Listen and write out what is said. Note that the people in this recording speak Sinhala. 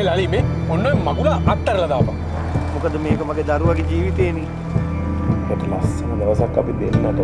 මේ ලලි මේ ඔන්න ඔය මගුල අත්තරලා දාපන්. මොකද මේක මගේ දරුවගේ ජීවිතේනේ. හෙට ලස්සන දවසක් අපි දෙන්නට